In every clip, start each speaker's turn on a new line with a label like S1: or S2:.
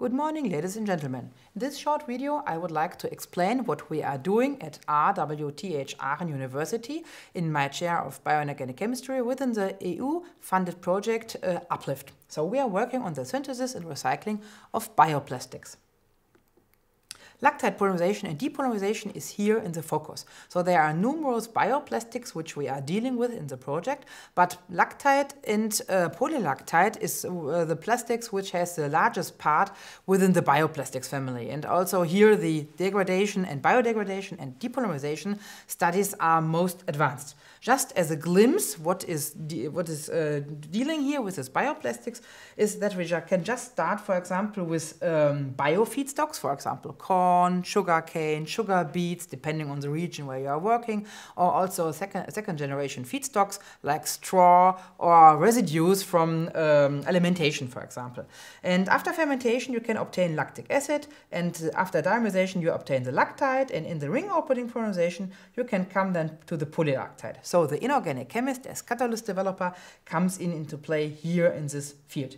S1: Good morning, ladies and gentlemen. In this short video, I would like to explain what we are doing at RWTH Aachen University in my chair of bioinorganic chemistry within the EU-funded project uh, Uplift. So we are working on the synthesis and recycling of bioplastics. Lactide polymerization and depolymerization is here in the focus. So there are numerous bioplastics which we are dealing with in the project, but lactide and uh, polylactide is uh, the plastics which has the largest part within the bioplastics family. And also here the degradation and biodegradation and depolymerization studies are most advanced. Just as a glimpse, what is, what is uh, dealing here with this bioplastics is that we can just start, for example, with um, biofeedstocks, for example, corn, sugar cane, sugar beets, depending on the region where you are working, or also second, second generation feedstocks like straw or residues from um, alimentation, for example. And after fermentation, you can obtain lactic acid, and after dimerization, you obtain the lactide, and in the ring opening polymerization, you can come then to the polylactide. So the inorganic chemist as catalyst developer comes in into play here in this field.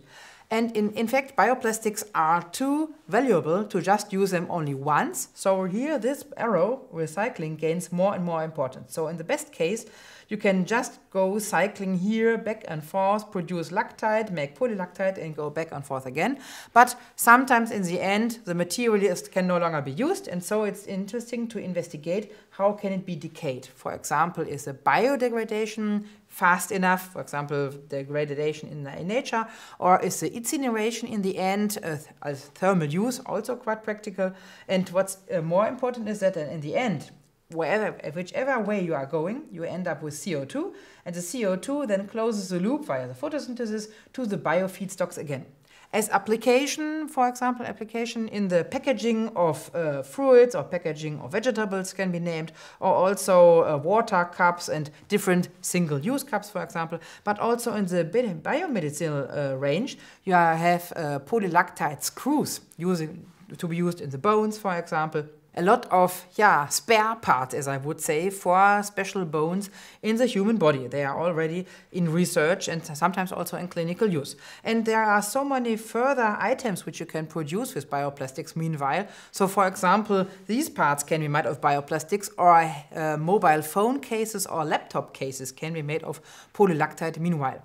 S1: And in, in fact, bioplastics are too valuable to just use them only once. So here this arrow, recycling, gains more and more importance. So in the best case, you can just go cycling here back and forth, produce lactide, make polylactide and go back and forth again. But sometimes in the end, the material can no longer be used. And so it's interesting to investigate how can it be decayed. For example, is the biodegradation fast enough, for example, degradation in, in nature, or is the incineration in the end uh, as thermal use also quite practical? And what's uh, more important is that in the end, wherever, whichever way you are going, you end up with CO2, and the CO2 then closes the loop via the photosynthesis to the biofeedstocks again. As application, for example, application in the packaging of uh, fruits or packaging of vegetables can be named, or also uh, water cups and different single-use cups, for example, but also in the biomedicinal uh, range, you have uh, polylactide screws using, to be used in the bones, for example, a lot of yeah, spare parts, as I would say, for special bones in the human body. They are already in research and sometimes also in clinical use. And there are so many further items which you can produce with bioplastics meanwhile. So for example, these parts can be made of bioplastics or uh, mobile phone cases or laptop cases can be made of polylactide meanwhile.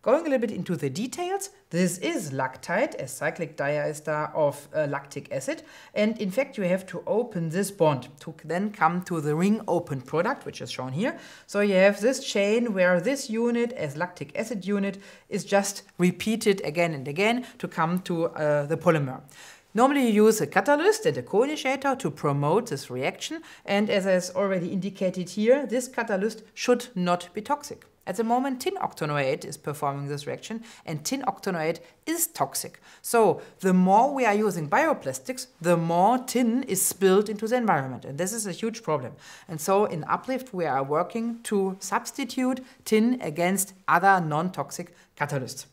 S1: Going a little bit into the details, this is lactide, a cyclic diester of uh, lactic acid. And in fact, you have to open this bond to then come to the ring open product, which is shown here. So you have this chain where this unit as lactic acid unit is just repeated again and again to come to uh, the polymer. Normally you use a catalyst and a co-initiator to promote this reaction. And as I already indicated here, this catalyst should not be toxic. At the moment, tin octanoate is performing this reaction, and tin octanoate is toxic. So the more we are using bioplastics, the more tin is spilled into the environment, and this is a huge problem. And so in Uplift, we are working to substitute tin against other non-toxic catalysts.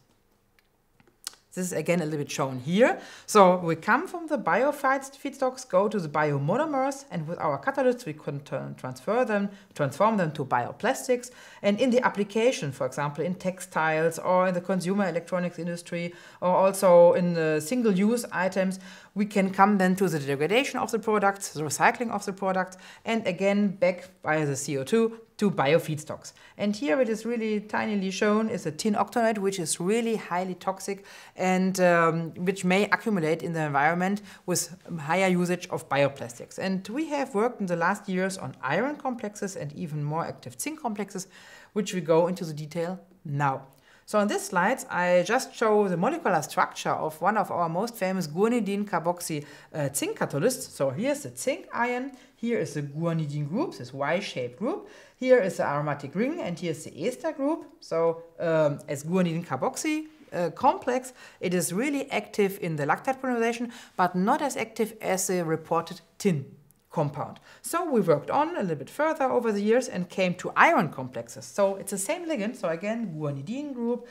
S1: This is again a little bit shown here. So we come from the biofeedstocks, go to the biomonomers, and with our catalysts we can transfer them, transform them to bioplastics. And in the application, for example, in textiles or in the consumer electronics industry, or also in the single-use items, we can come then to the degradation of the products, the recycling of the products, and again back via the CO2 to biofeedstocks. And here it is really tinily shown is a tin octanoate, which is really highly toxic and um, which may accumulate in the environment with higher usage of bioplastics. And we have worked in the last years on iron complexes and even more active zinc complexes, which we go into the detail now. So in this slide, I just show the molecular structure of one of our most famous guanidine carboxy uh, zinc catalysts. So here's the zinc ion, here is the guanidine group, this Y-shaped group. Here is the aromatic ring, and here's the ester group. So um, as guanidine carboxy uh, complex, it is really active in the lactide polymerization, but not as active as the reported tin compound. So we worked on a little bit further over the years and came to iron complexes. So it's the same ligand, so again, guanidine group,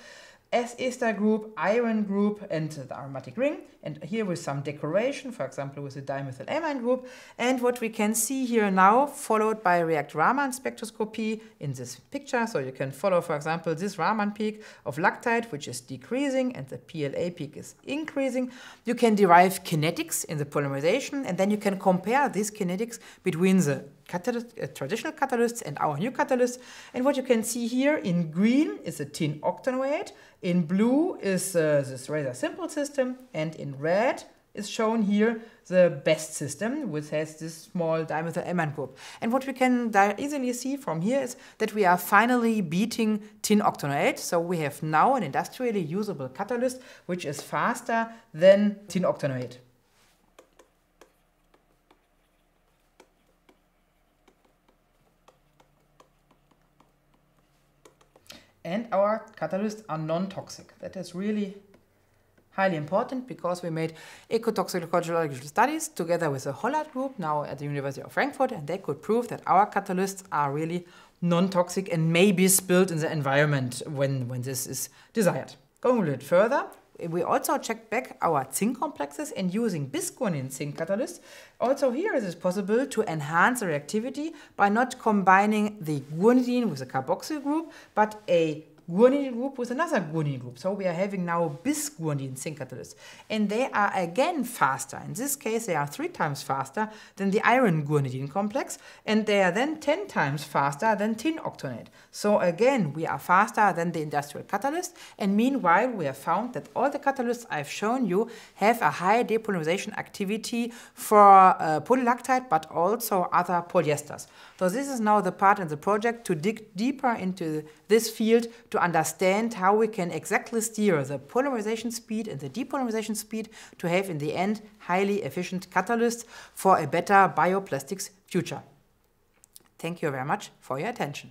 S1: S ester group, iron group, and the aromatic ring. And here with some decoration, for example, with the dimethylamine group. And what we can see here now, followed by react Raman spectroscopy in this picture. So you can follow, for example, this Raman peak of lactide, which is decreasing, and the PLA peak is increasing. You can derive kinetics in the polymerization, and then you can compare these kinetics between the catalyst, uh, traditional catalysts and our new catalyst. And what you can see here in green is a tin octanoate, in blue is uh, this rather simple system, and in red is shown here the best system, which has this small dimethylamine group. And what we can easily see from here is that we are finally beating tin octanoate. So we have now an industrially usable catalyst, which is faster than tin octanoate. And our catalysts are non-toxic. That is really highly important because we made ecotoxicological studies together with the Hollert group now at the University of Frankfurt and they could prove that our catalysts are really non-toxic and may be spilled in the environment when, when this is desired. Going a little further, we also checked back our zinc complexes and using bisguanidine zinc catalyst. Also here it is possible to enhance the reactivity by not combining the guanidine with a carboxyl group, but a guanidine group with another guanidine group. So we are having now zinc catalysts. And they are again faster. In this case, they are three times faster than the iron guanidine complex. And they are then 10 times faster than tin octanoate. So again, we are faster than the industrial catalyst. And meanwhile, we have found that all the catalysts I've shown you have a high depolymerization activity for uh, polylactide, but also other polyesters. So this is now the part in the project to dig deeper into this field to understand how we can exactly steer the polarization speed and the depolarization speed to have in the end highly efficient catalysts for a better bioplastics future. Thank you very much for your attention.